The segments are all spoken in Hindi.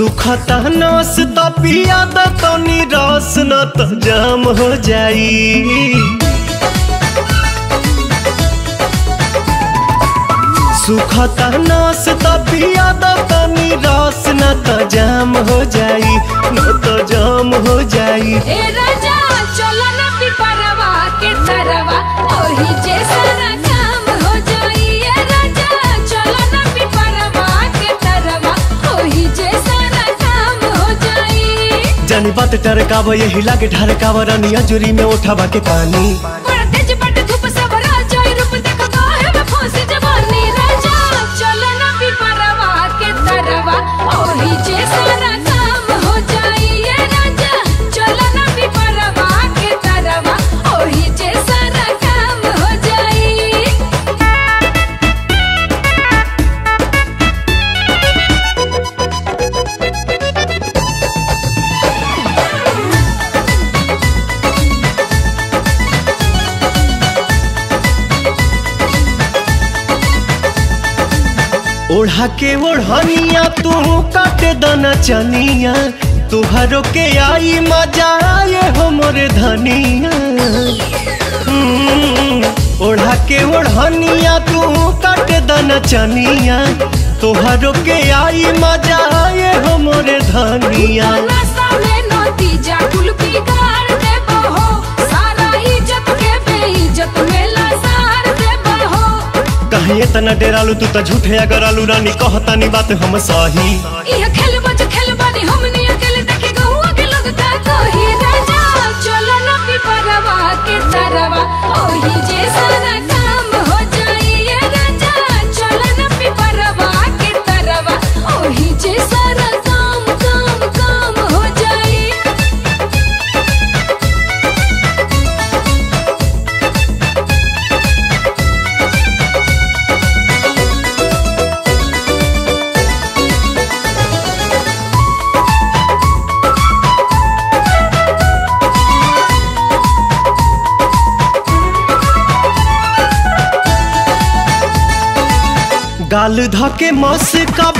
सुखता नस तो पिया द तो रस न तो जाम हो जाई। सुखता नस तो पिया द तो रस न तो जाम हो जाई, न तो जाम हो जाई। ए राजा जानी बात टरकाव यही लागे ढरकाव रानी अजूरी में उठावा के पानी। ओढ़ा के ओढ़निया तू काटे दना चनिया। तुहरो के आई मज़ा आए हो धनिया। हम्म, ओढ़ा के ओढ़निया तू काटे दना चनिया। तुहरो के आई मज़ा आए हो मोरे धनिया। इतना डेरालू तू तो झूठे अगर आलू रानी कहतानी बात हम सही। गाल धके मस कब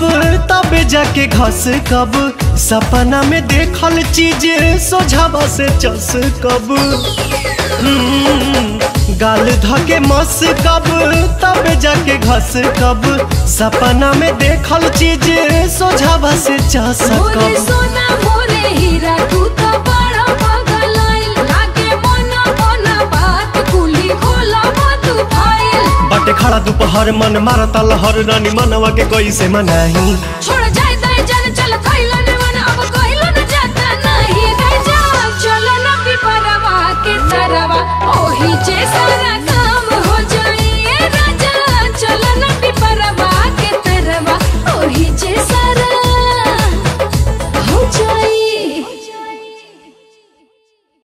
तब जाके घस कब। सपना में देखल चीज़ सोझावा से चस कब। हम्म, गाल धके मस कब तब जाके घस कब। सपना में देखल चीज़ सोझावा से चस कब। दोपहर मन मारता लहर रानी मनवा के कोई से मनाही। छोड़ जाए दाए जान, चल खइलो ने मन, अब कइलो न जाता नहीं। राजा चलो न पिपरवा के तरवा, ओही जे सारा